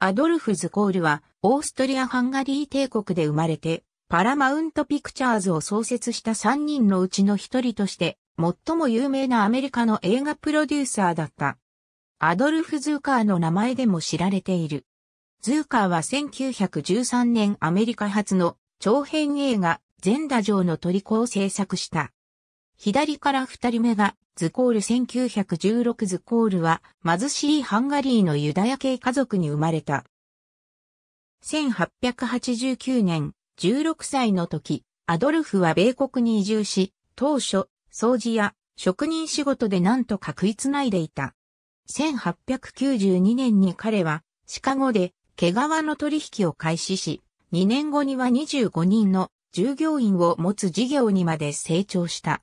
アドルフ・ズコールは、オーストリア・ハンガリー帝国で生まれて、パラマウント・ピクチャーズを創設した3人のうちの一人として、最も有名なアメリカの映画プロデューサーだった。アドルフ・ズーカーの名前でも知られている。ズーカーは1913年アメリカ初の長編映画、ゼンダ城の虜を制作した。左から二人目がズコール1916ズコールは貧しいハンガリーのユダヤ系家族に生まれた。1889年、16歳の時、アドルフは米国に移住し、当初、掃除や職人仕事で何とか食いつないでいた。1892年に彼はシカゴで毛皮の取引を開始し、2年後には25人の従業員を持つ事業にまで成長した。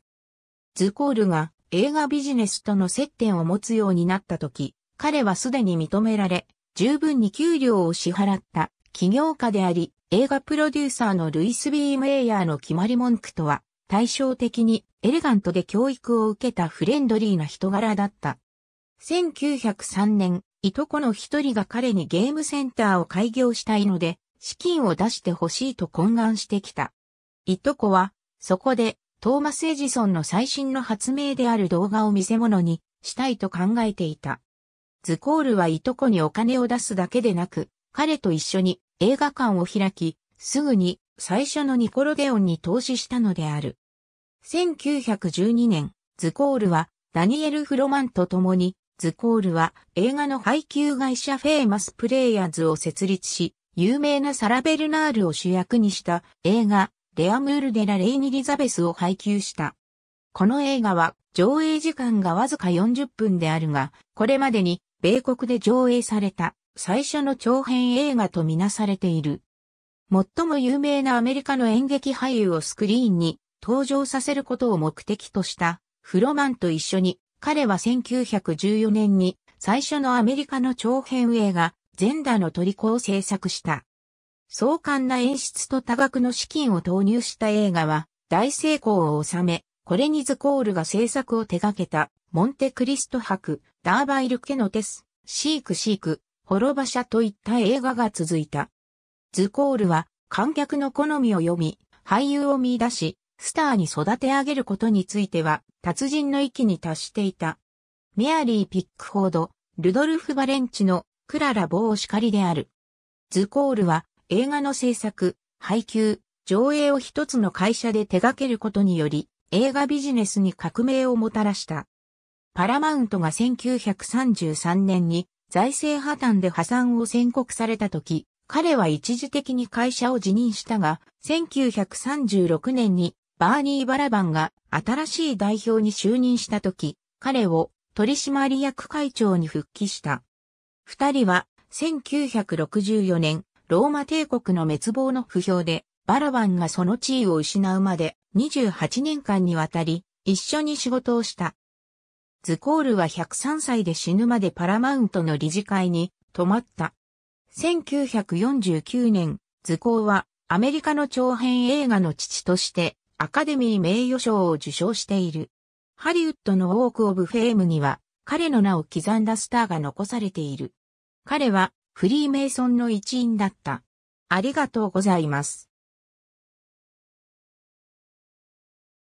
ズコールが映画ビジネスとの接点を持つようになった時、彼はすでに認められ、十分に給料を支払った起業家であり、映画プロデューサーのルイス・ビー・メイヤーの決まり文句とは、対照的にエレガントで教育を受けたフレンドリーな人柄だった。1903年、いとこの一人が彼にゲームセンターを開業したいので、資金を出してほしいと懇願してきた。いとこは、そこでトーマス・エジソンの最新の発明である動画を見せ物にしたいと考えていた。ズコールはいとこにお金を出すだけでなく、彼と一緒に映画館を開き、すぐに最初のニコロデオンに投資したのである。1912年、ズコールはダニエル・フロマンと共に、ズコールは映画の配給会社フェーマスプレイヤーズを設立し、有名なサラ・ベルナールを主役にした映画レアムール・デラ・レイニ・リザベスを配給した。この映画は上映時間がわずか40分であるが、これまでに米国で上映された最初の長編映画とみなされている。最も有名なアメリカの演劇俳優をスクリーンに登場させることを目的としたフロマンと一緒に彼は1914年に最初のアメリカの長編映画ゼンダの虜を制作した。壮観な演出と多額の資金を投入した映画は大成功を収め、これにズコールが制作を手掛けたモンテクリスト博、ダーバイルケノテス、シークシーク、滅場者といった映画が続いた。ズコールは観客の好みを読み、俳優を見出し、スターに育て上げることについては達人の域に達していた。メアリー・ピックフォード、ルドルフ・バレンチのクララ・ボーシカリである。ズコールは映画の制作、配給、上映を一つの会社で手掛けることにより、映画ビジネスに革命をもたらした。パラマウントが1933年に財政破綻で破産を宣告された時、彼は一時的に会社を辞任したが、1936年にバーニー・バラバンが新しい代表に就任した時、彼を取締役会長に復帰した。二人は1964年、ローマ帝国の滅亡の不評で、バラバンがその地位を失うまで28年間にわたり一緒に仕事をした。ズコールは103歳で死ぬまでパラマウントの理事会に泊まった。1949年、ズコーはアメリカの長編映画の父としてアカデミー名誉賞を受賞している。ハリウッドのウォークオブフェームには彼の名を刻んだスターが残されている。彼はフリーメイソンの一員だった。ありがとうございます。